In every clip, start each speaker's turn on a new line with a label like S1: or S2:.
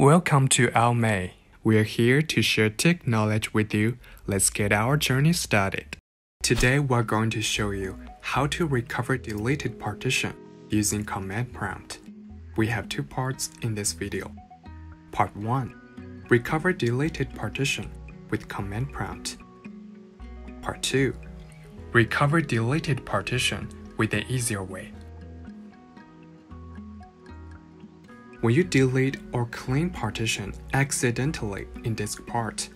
S1: Welcome to AOMEI. We're here to share tech knowledge with you. Let's get our journey started. Today we're going to show you how to recover deleted partition using command prompt. We have two parts in this video. Part 1. Recover deleted partition with command prompt. Part 2. Recover deleted partition with an easier way. When you delete or clean partition accidentally in Diskpart,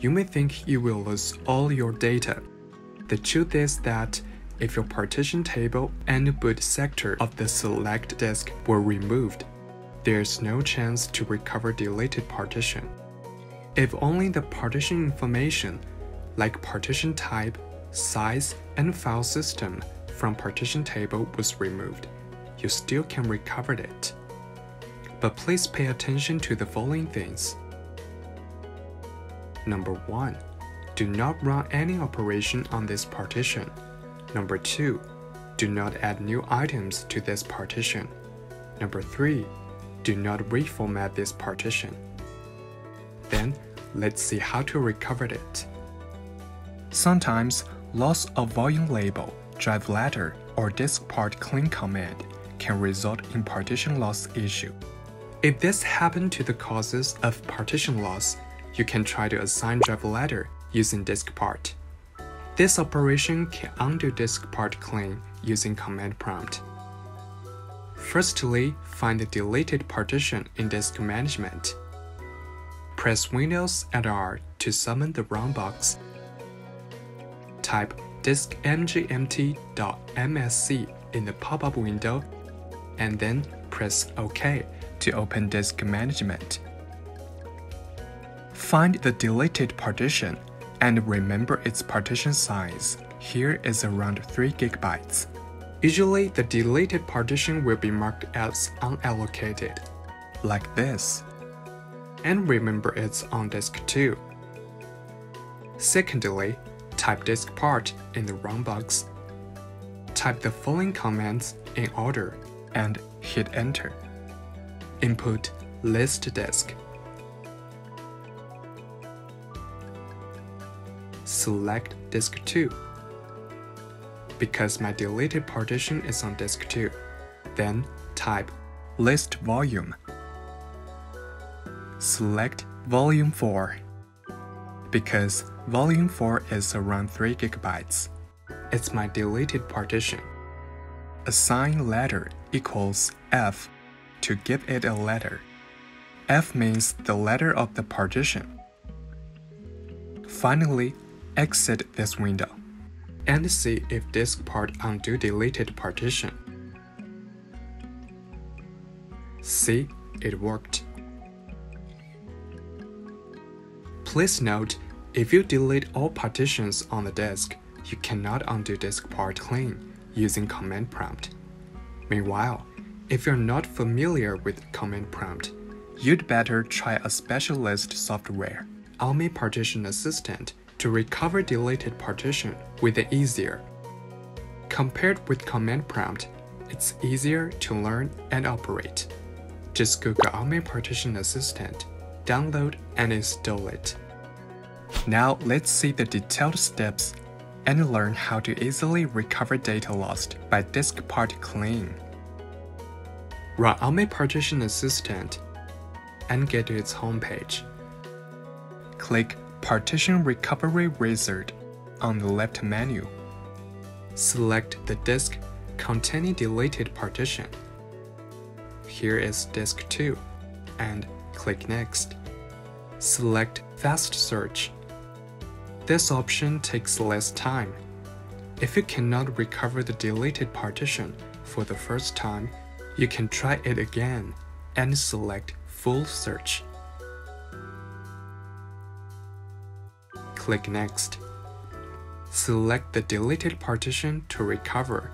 S1: you may think you will lose all your data. The truth is that if your partition table and boot sector of the select disk were removed, there's no chance to recover deleted partition. If only the partition information, like partition type, size, and file system from partition table was removed, you still can recover it but please pay attention to the following things. Number 1. Do not run any operation on this partition. Number 2. Do not add new items to this partition. Number 3. Do not reformat this partition. Then, let's see how to recover it. Sometimes, loss of volume label, drive letter, or Diskpart clean command can result in partition loss issue. If this happened to the causes of partition loss, you can try to assign drive letter using Diskpart. This operation can undo Diskpart clean using command prompt. Firstly, find the deleted partition in disk management. Press Windows and R to summon the Run box. Type diskmgmt.msc in the pop-up window and then press OK to open disk management. Find the deleted partition and remember its partition size. Here is around 3 GB. Usually, the deleted partition will be marked as unallocated, like this. And remember it's on disk 2. Secondly, type Diskpart in the Run box. Type the following commands in order and hit enter. Input list disk. Select disk 2. Because my deleted partition is on disk 2, then type list volume. Select volume 4. Because volume 4 is around 3 gigabytes. It's my deleted partition. Assign letter equals F to give it a letter. F means the letter of the partition. Finally, exit this window and see if Diskpart undo deleted partition. See, it worked. Please note, if you delete all partitions on the disk, you cannot undo Diskpart clean using command prompt. Meanwhile, if you're not familiar with command prompt, you'd better try a specialist software, AOMEI Partition Assistant, to recover deleted partition with it easier. Compared with command prompt, it's easier to learn and operate. Just Google AOMEI Partition Assistant, download and install it. Now let's see the detailed steps and learn how to easily recover data lost by Diskpart clean. Run AOMEI Partition Assistant and get to its homepage. Click Partition Recovery Wizard on the left menu. Select the disk containing deleted partition. Here is disk 2 and click Next. Select Fast Search. This option takes less time. If you cannot recover the deleted partition for the first time, you can try it again and select Full Search. Click Next. Select the deleted partition to recover.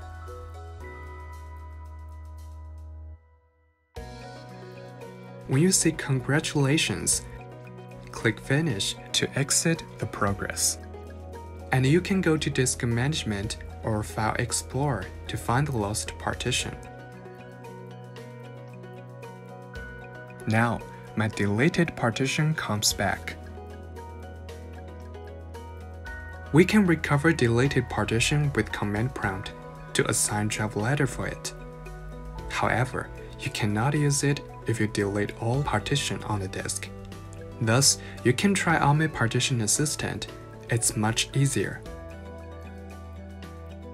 S1: When you say congratulations, click Finish to exit the progress. And you can go to Disk Management or File Explorer to find the lost partition. Now, my deleted partition comes back. We can recover deleted partition with command prompt to assign drive letter for it. However, you cannot use it if you delete all partition on the disk. Thus, you can try AOMEI Partition Assistant. It's much easier.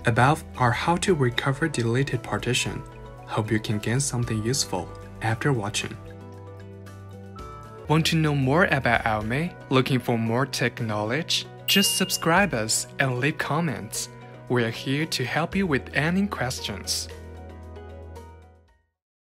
S1: Above are how to recover deleted partition. Hope you can gain something useful after watching. Want to know more about AOMEI? Looking for more tech knowledge? Just subscribe us and leave comments. We're here to help you with any questions.